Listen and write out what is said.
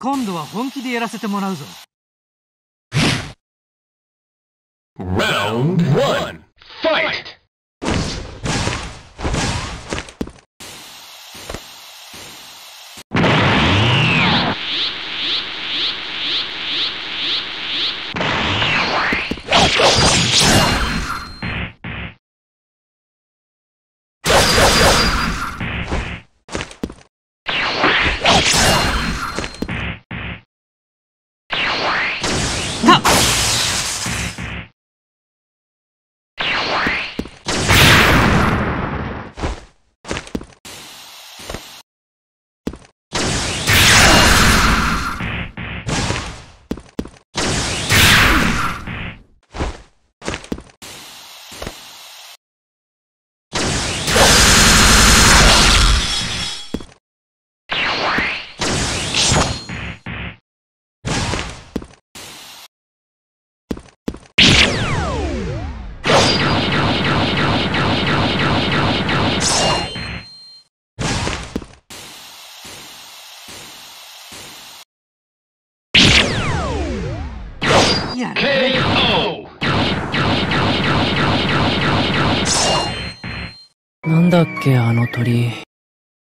今度は本気でやらせてもらうぞ Round 1 Fight! KO! なんだっけあの鳥